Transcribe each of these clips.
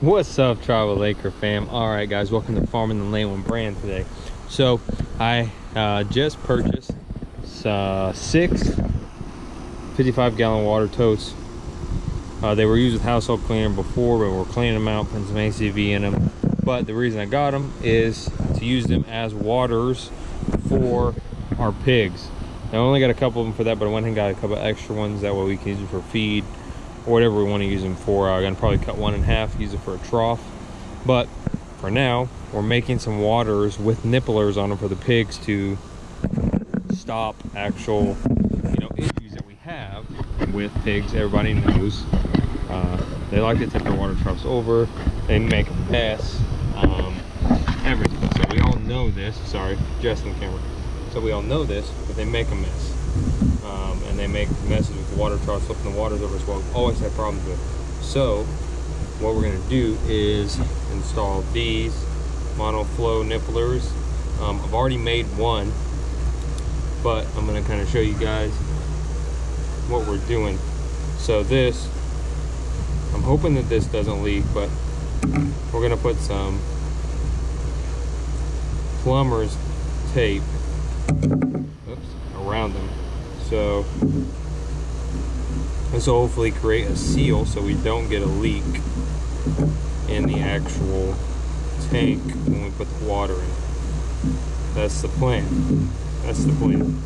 What's up, Tribal Acres fam? All right, guys, welcome to Farming the Lane brand today. So, I uh, just purchased uh, six 55 gallon water totes. Uh, they were used with household cleaner before, but we're cleaning them out, putting some ACV in them. But the reason I got them is to use them as waters for our pigs. I only got a couple of them for that, but I went and got a couple extra ones. That way we can use them for feed or whatever we want to use them for. I'm gonna probably cut one in half, use it for a trough. But for now, we're making some waters with nipplers on them for the pigs to stop actual, you know, issues that we have with pigs. Everybody knows uh, they like to tip their water troughs over. They make a mess. Um, everything. So we all know this. Sorry, just in camera. So we all know this, but they make a mess um, and they make messes with the water troughs, flipping the waters over as well. Always have problems with. So what we're gonna do is install these monoflow nipplers. Um, I've already made one, but I'm gonna kind of show you guys what we're doing. So this, I'm hoping that this doesn't leak, but we're gonna put some plumber's tape around them so this will hopefully create a seal so we don't get a leak in the actual tank when we put the water in. That's the plan. That's the plan.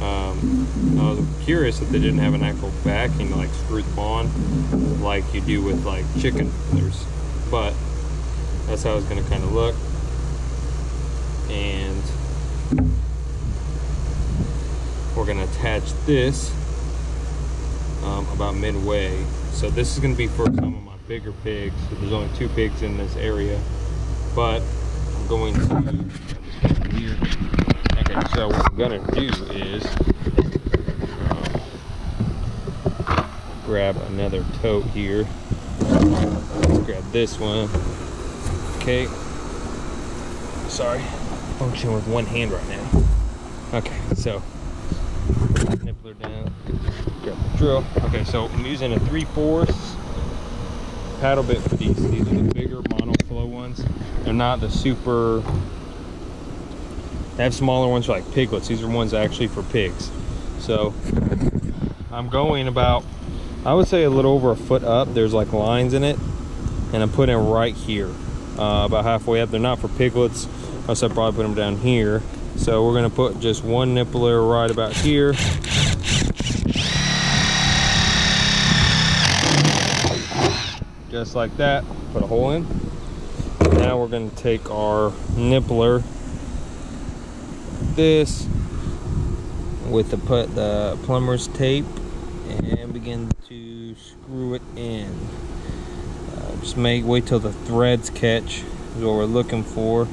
Um, I was curious if they didn't have an actual backing to like screw them on like you do with like chicken feathers. But that's how it's going to kind of look. And we're going to attach this um, about midway. So this is going to be for some of my bigger pigs. So there's only two pigs in this area, but I'm going to. Okay, so what I'm going to do is um, grab another tote here. Let's grab this one. Okay. Sorry, function with one hand right now. Okay, so down, the drill. Okay, so I'm using a 3 4 paddle bit for these. These are the bigger monoflow ones. They're not the super, they have smaller ones for like piglets. These are ones actually for pigs. So I'm going about, I would say a little over a foot up. There's like lines in it and I'm putting it right here. Uh, about halfway up. They're not for piglets. Else I'd probably put them down here. So we're gonna put just one nippler right about here. Just like that, put a hole in. Now we're gonna take our nippler, this, with the put the plumber's tape and begin to screw it in. Uh, just make wait till the threads catch is what we're looking for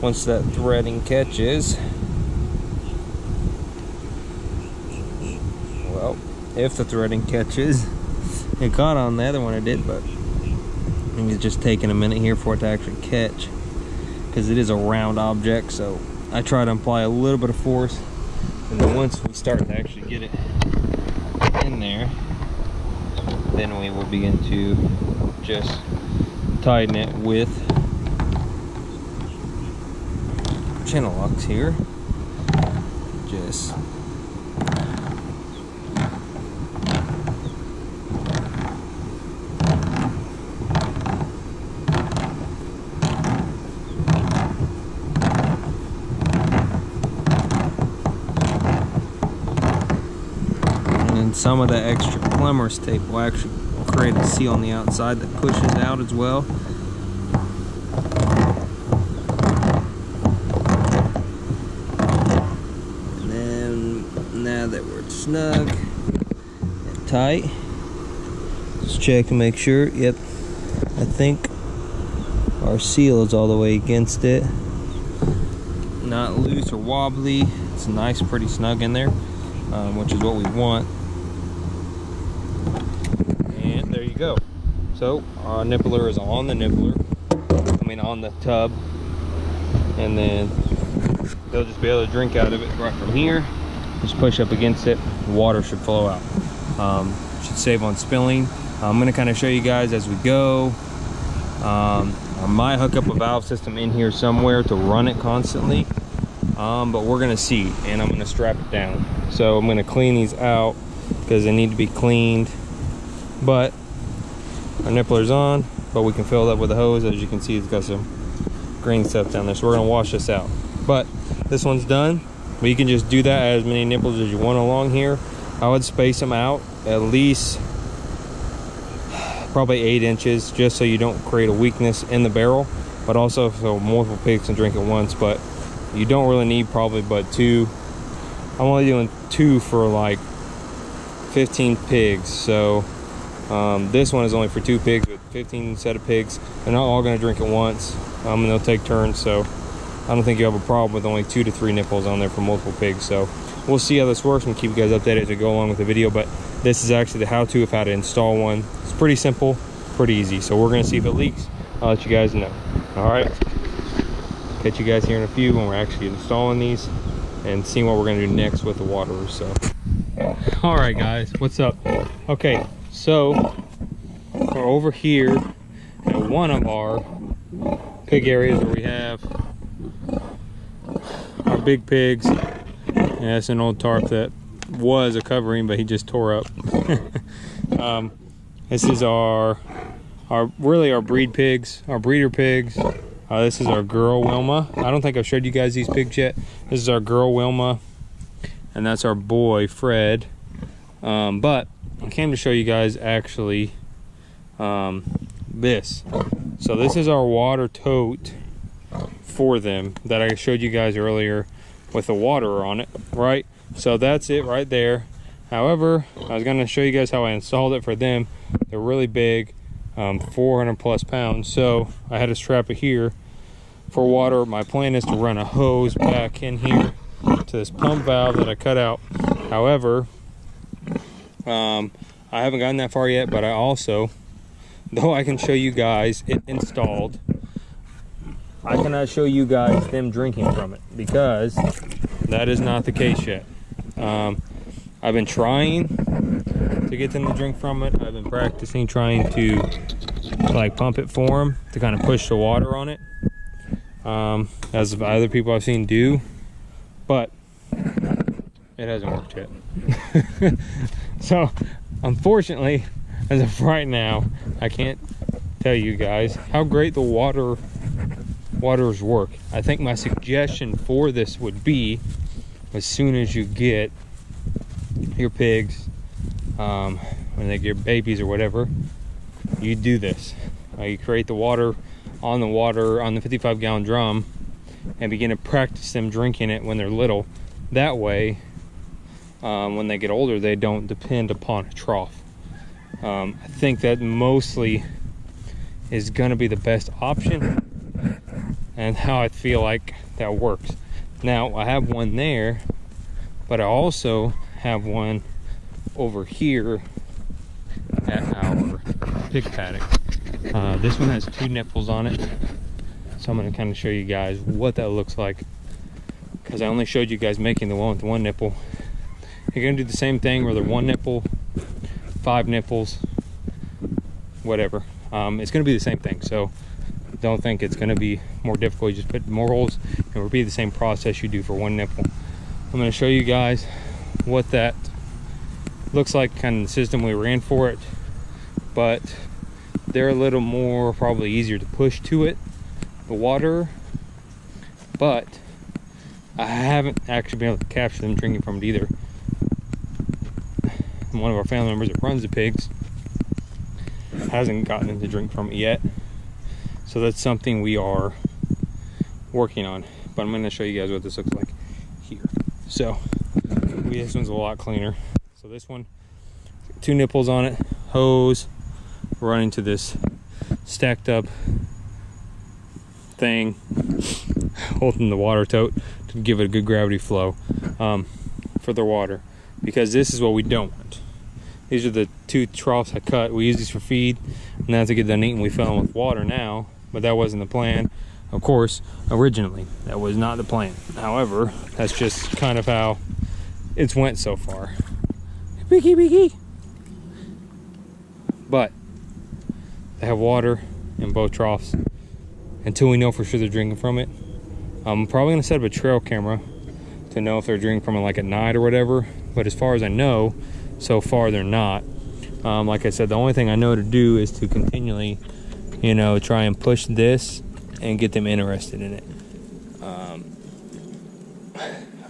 once that threading catches well if the threading catches it caught on the other one it did but it's just taking a minute here for it to actually catch because it is a round object so I try to apply a little bit of force and then once we start to actually get it in there then we will begin to just tighten it with channel locks here. Just and some of the extra plumber's tape will actually create a seal on the outside that pushes out as well. And then now that we're snug and tight. Let's check and make sure. Yep, I think our seal is all the way against it. Not loose or wobbly. It's nice, pretty snug in there, um, which is what we want. And there you go. So our nippler is on the nippler. I mean on the tub. And then they'll just be able to drink out of it right from here just push up against it water should flow out um, should save on spilling i'm to kind of show you guys as we go Um, I might hook up a valve system in here somewhere to run it constantly. Um, but we're gonna see and I'm gonna strap it down. So I'm gonna clean these out because they need to be cleaned. But our nippler's on, but we can fill it up with a hose. As you can see, it's got some green stuff down there. So we're gonna wash this out. But this one's done. You can just do that as many nipples as you want along here. I would space them out at least probably eight inches just so you don't create a weakness in the barrel but also so multiple pigs can drink at once but you don't really need probably but two i'm only doing two for like 15 pigs so um, this one is only for two pigs with 15 set of pigs. They're not all going to drink at once um, and they'll take turns so i don't think you have a problem with only two to three nipples on there for multiple pigs so we'll see how this works and keep you guys updated as we go along with the video but this is actually the how-to of how to install one. It's pretty simple pretty easy so we're going to see if it leaks. I'll let you guys know. All right. Catch you guys here in a few when we're actually installing these and seeing what we're going to do next with the water so. All right guys. What's up? Okay so we're over here at one of our pig areas where we have our big pigs yeah, it's an old tarp that was a covering, but he just tore up. um, this is our, our really our breed pigs, our breeder pigs. Uh, this is our girl Wilma. I don't think I've showed you guys these pigs yet. This is our girl Wilma, and that's our boy Fred. Um, but I came to show you guys actually um, this. So this is our water tote for them that I showed you guys earlier with the water on it, right? So that's it right there. However, I was gonna show you guys how I installed it for them. They're really big, um, 400 plus pounds. So I had to strap it here for water. My plan is to run a hose back in here to this pump valve that I cut out. However, um, I haven't gotten that far yet, but I also, though I can show you guys it installed, I cannot show you guys them drinking from it because that is not the case yet. Um, I've been trying to get them to drink from it. I've been practicing trying to like pump it for them to kind of push the water on it, um, as other people I've seen do, but it hasn't worked yet. so, unfortunately, as of right now, I can't tell you guys how great the water waters work. I think my suggestion for this would be as soon as you get your pigs, um, when they get babies or whatever, you do this. Uh, you create the water on the water on the 55 gallon drum and begin to practice them drinking it when they're little. That way, um, when they get older, they don't depend upon a trough. Um, I think that mostly is going to be the best option and how I feel like that works. Now I have one there, but I also have one over here at our pig paddock. Uh, this one has two nipples on it. So I'm gonna kind of show you guys what that looks like. Cause I only showed you guys making the one with one nipple. You're gonna do the same thing whether one nipple, five nipples, whatever. Um, it's gonna be the same thing. So don't think it's to be more difficult. You just put more holes and repeat the same process you do for one nipple. I'm to show you guys what that looks like, kind of the system we ran for it. But they're a little more probably easier to push to it, the water. But I haven't actually been able to capture them drinking from it either. One of our family members that runs the pigs hasn't gotten them to drink from it yet. So that's something we are working on. But I'm going to show you guys what this looks like here. So this one's a lot cleaner. So this one, two nipples on it, hose, running to this stacked up thing, holding the water tote to give it a good gravity flow um, for the water. Because this is what we don't want. These are the two troughs I cut. We use these for feed, and that's to get done eating. We fill them with water now but that wasn't the plan. Of course, originally, that was not the plan. However, that's just kind of how it's went so far. Beaky, beaky. But they have water in both troughs until we know for sure they're drinking from it. I'm probably gonna set up a trail camera to know if they're drinking from it like at night or whatever. But as far as I know, so far they're not. Um, like I said, the only thing I know to do is to continually, you know, try and push this and get them interested in it. Um,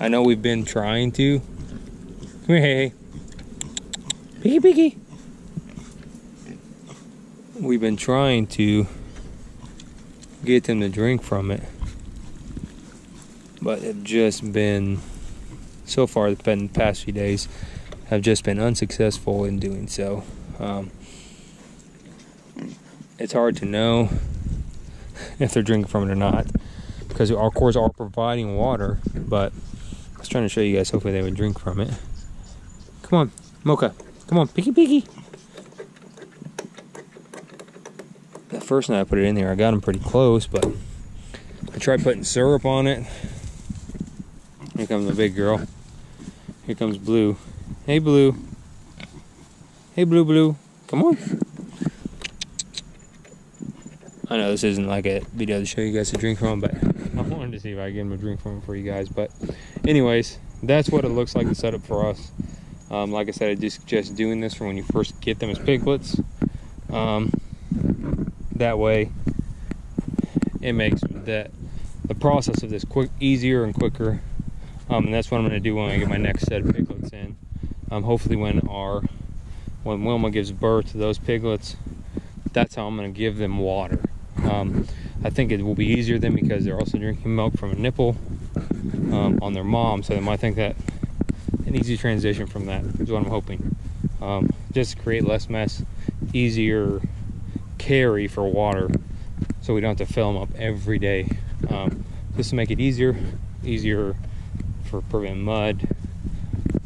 I know we've been trying to. Come here, hey, hey. Piggy, piggy. We've been trying to get them to drink from it, but have just been so far. The past few days have just been unsuccessful in doing so. Um, it's hard to know if they're drinking from it or not because our cores are providing water, but I was trying to show you guys. Hopefully, they would drink from it. Come on, Mocha. Come on, piggy piggy. The first night I put it in there, I got them pretty close, but I tried putting syrup on it. Here comes the big girl. Here comes Blue. Hey, Blue. Hey, Blue Blue. Come on. I know this isn't like a video to show you guys a drink from, but I wanted to see if I get him a drink from for you guys. But anyways, that's what it looks like the setup for us. Um, like I said, I do suggest doing this for when you first get them as piglets. Um, that way, it makes that the process of this quick, easier and quicker. Um, and that's what I'm going to do when I get my next set of piglets in. Um, hopefully, when our when Wilma gives birth to those piglets, that's how I'm going to give them water. Um, I think it will be easier then because they're also drinking milk from a nipple um, on their mom, so might think that an easy transition from that is what I'm hoping. Um, just create less mess, easier carry for water, so we don't have to fill them up every day. Um, just to make it easier, easier for preventing mud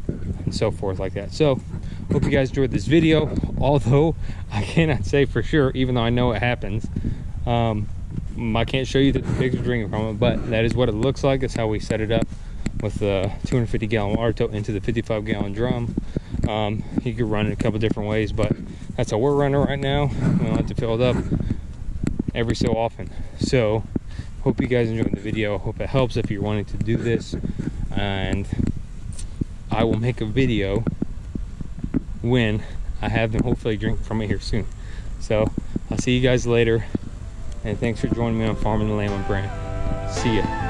and so forth like that. So, hope you guys enjoyed this video. Although I cannot say for sure, even though I know it happens. Um, I can't show you the pigs are drinking from it, but that is what it looks like. That's how we set it up with the 250 gallon water tote into the 55 gallon drum. Um, you could run it a couple different ways, but that's how we're running right now. We don't have to fill it up every so often. So, hope you guys enjoyed the video. Hope it helps if you're wanting to do this. And I will make a video when I have them hopefully drink from it here soon. So, I'll see you guys later. And thanks for joining me on Farming the Lehman brand. See ya.